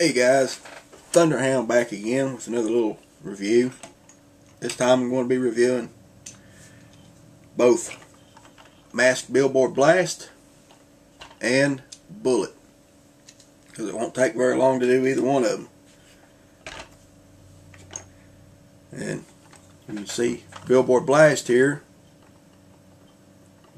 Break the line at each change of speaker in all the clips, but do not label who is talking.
Hey guys, Thunderhound back again with another little review. This time I'm going to be reviewing both Mask Billboard Blast and Bullet. Because it won't take very long to do either one of them. And you can see Billboard Blast here.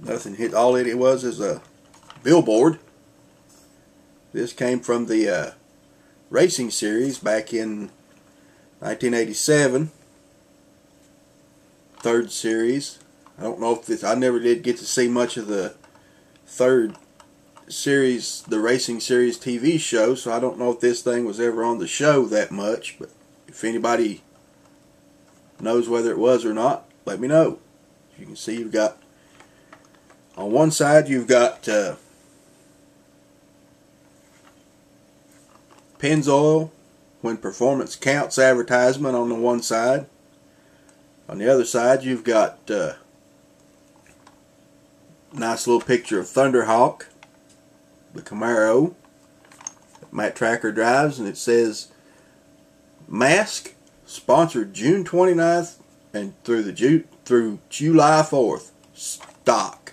Nothing hit. All it was is a billboard. This came from the uh, racing series back in 1987. Third series. I don't know if this, I never did get to see much of the third series, the racing series TV show, so I don't know if this thing was ever on the show that much, but if anybody knows whether it was or not, let me know. You can see you've got, on one side you've got uh, Pennzoil when performance counts advertisement on the one side. On the other side, you've got uh, nice little picture of Thunderhawk, the Camaro that Matt Trakker drives, and it says Mask sponsored June 29th and through the Ju through July 4th. Stock.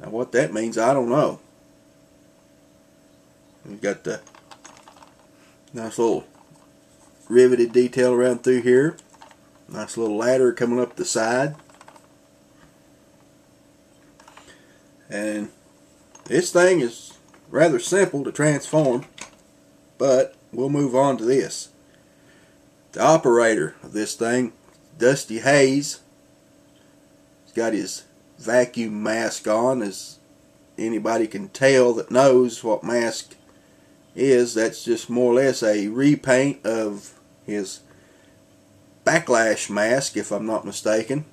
Now, what that means, I don't know. We've got the Nice little riveted detail around through here. Nice little ladder coming up the side. And this thing is rather simple to transform, but we'll move on to this. The operator of this thing, Dusty Hayes, he's got his vacuum mask on, as anybody can tell that knows what mask is that's just more or less a repaint of his backlash mask if I'm not mistaken.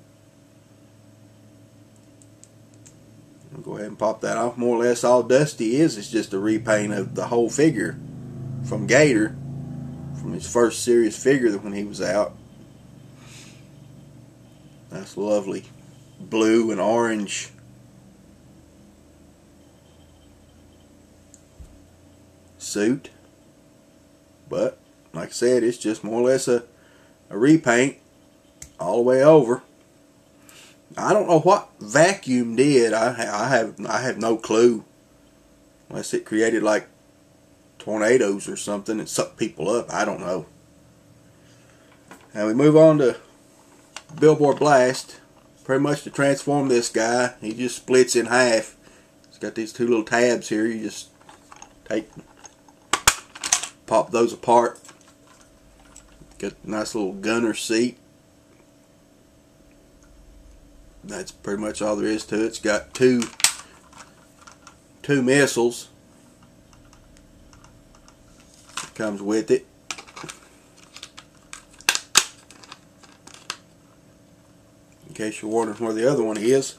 I'll go ahead and pop that off. More or less all Dusty is is just a repaint of the whole figure from Gator from his first series figure when he was out. That's lovely blue and orange suit. But, like I said, it's just more or less a, a repaint all the way over. I don't know what vacuum did. I, I have I have no clue. Unless it created like tornadoes or something and sucked people up. I don't know. Now we move on to Billboard Blast. Pretty much to transform this guy, he just splits in half. It's got these two little tabs here. You just take pop those apart. Got a nice little gunner seat. That's pretty much all there is to it. It's got two two missiles. Comes with it. In case you're wondering where the other one is,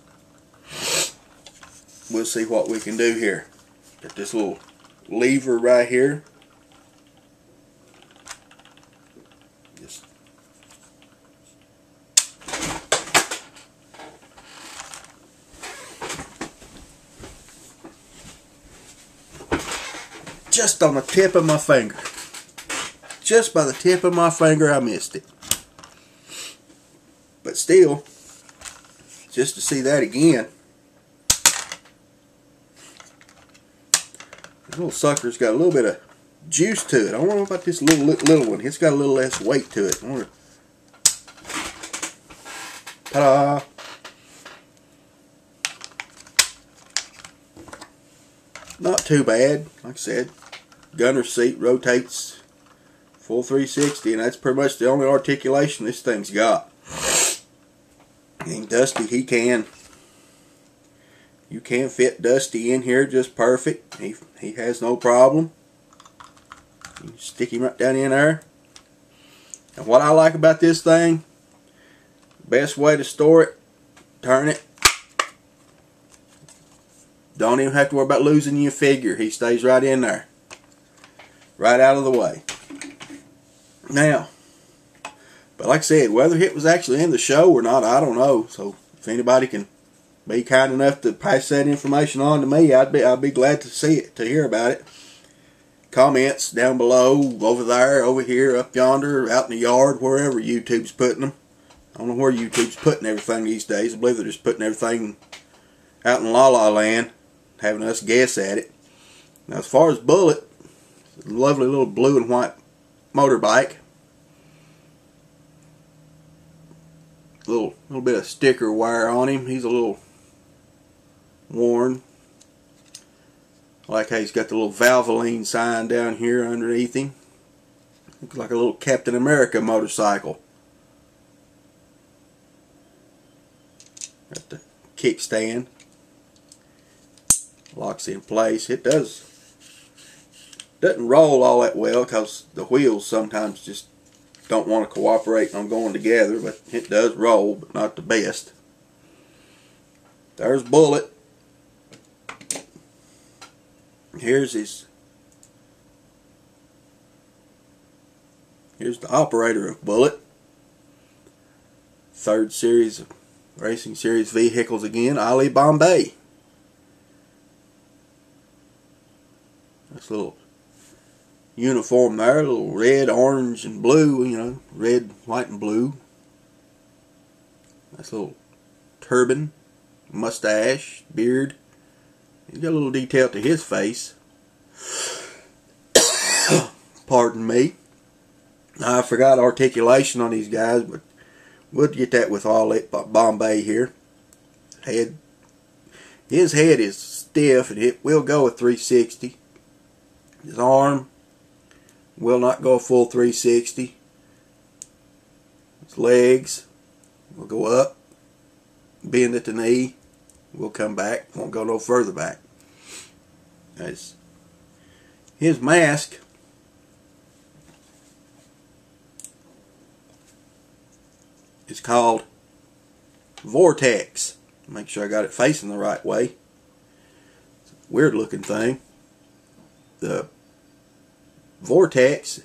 we'll see what we can do here. Got this little lever right here just on the tip of my finger. Just by the tip of my finger, I missed it. But still, just to see that again. This little sucker's got a little bit of juice to it. I don't know about this little little one. It's got a little less weight to it. Ta-da! Not too bad, like I said gunner seat rotates full 360 and that's pretty much the only articulation this thing's got. And Dusty, he can. You can fit Dusty in here just perfect. He, he has no problem. You stick him right down in there. And what I like about this thing, best way to store it, turn it. Don't even have to worry about losing your figure. He stays right in there right out of the way. Now, but like I said, whether it was actually in the show or not, I don't know. So if anybody can be kind enough to pass that information on to me, I'd be I'd be glad to see it, to hear about it. comments down below, over there, over here, up yonder, out in the yard, wherever YouTube's putting them. I don't know where YouTube's putting everything these days. I believe they're just putting everything out in La La Land, having us guess at it. Now, as far as Bullet, lovely little blue and white motorbike. Little little bit of sticker wire on him. He's a little worn. I like how he's got the little Valvoline sign down here underneath him. Looks like a little Captain America motorcycle. Got the kickstand. Locks in place. It does doesn't roll all that well because the wheels sometimes just don't want to cooperate on going together, but it does roll, but not the best. There's Bullet. Here's his Here's the operator of Bullet. Third series of racing series vehicles again, Ali Bombay. That's a little uniform there, a little red, orange, and blue, you know, red, white, and blue. Nice little turban, mustache, beard. He's got a little detail to his face. Pardon me. I forgot articulation on these guys, but we'll get that with all that Bombay here. Head, his head is stiff, and it will go with 360. His arm, will not go full 360. His legs will go up, bend at the knee, will come back, won't go no further back. His mask. is called Vortex. Make sure I got it facing the right way. weird looking thing. The Vortex,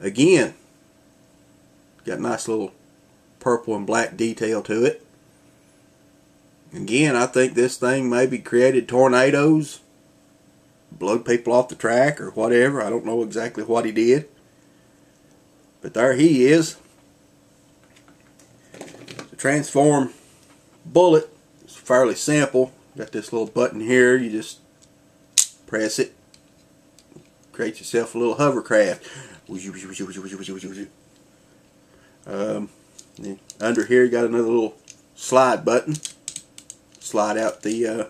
again, got nice little purple and black detail to it. Again, I think this thing maybe created tornadoes, blowed people off the track or whatever. I don't know exactly what he did. But there he is. The transform bullet is fairly simple. Got this little button here. You just press it create yourself a little hovercraft. Um, under here you got another little slide button. Slide out the, uh,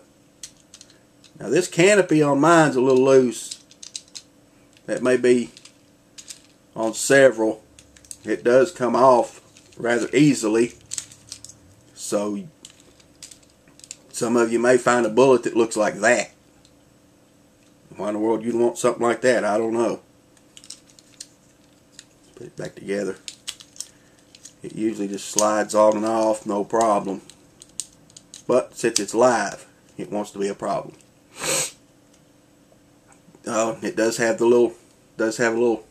now this canopy on mine's a little loose. That may be on several. It does come off rather easily. So some of you may find a bullet that looks like that. Why in the world you'd want something like that? I don't know. Put it back together. It usually just slides on and off, no problem. But since it's live, it wants to be a problem. Oh, it does have the little, does have a little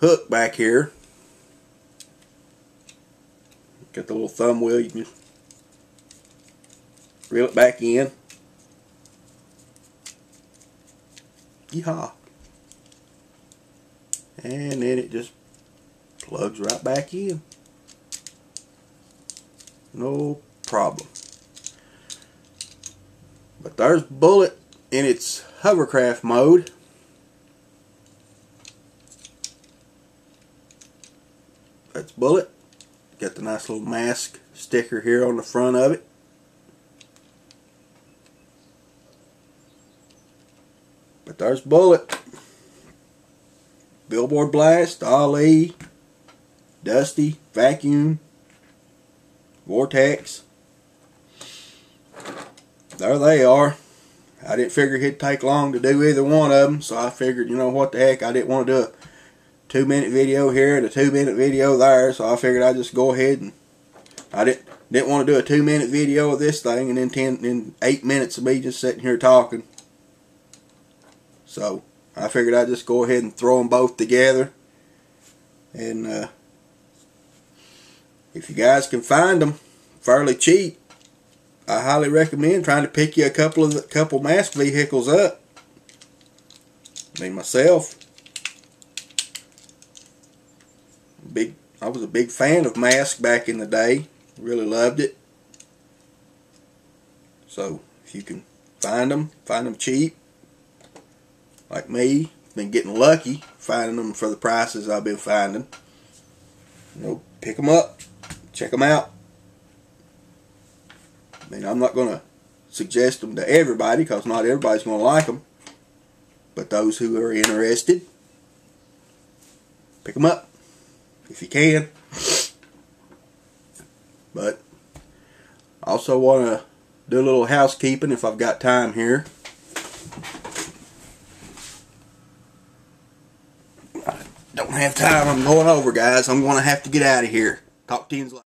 hook back here. Got the little thumb wheel, you can reel it back in. Yeehaw. And then it just plugs right back in. No problem. But there's Bullet in its hovercraft mode. That's Bullet. Got the nice little mask sticker here on the front of it. But there's Bullet. Billboard Blast, Ali, Dusty, Vacuum, Vortex. There they are. I didn't figure it'd take long to do either one of them, so I figured, you know what the heck, I didn't want to do a two minute video here and a two minute video there, so I figured I'd just go ahead and I didn't didn't want to do a two minute video of this thing and then ten in eight minutes of me just sitting here talking. So I figured I'd just go ahead and throw them both together. And uh, if you guys can find them fairly cheap, I highly recommend trying to pick you a couple of the couple mask vehicles up. Mean, myself, big. I was a big fan of Mask back in the day. Really loved it. So if you can find them, find them cheap. Like me, been getting lucky finding them for the prices I've been finding. You know, pick them up, check them out. I mean, I'm not going to suggest them to everybody because not everybody's going to like them. But those who are interested, pick them up if you can. But I also want to do a little housekeeping if I've got time here. I don't have time. I'm going over, guys. I'm going to have to get out of here. Talk to you later.